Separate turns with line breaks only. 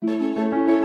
Música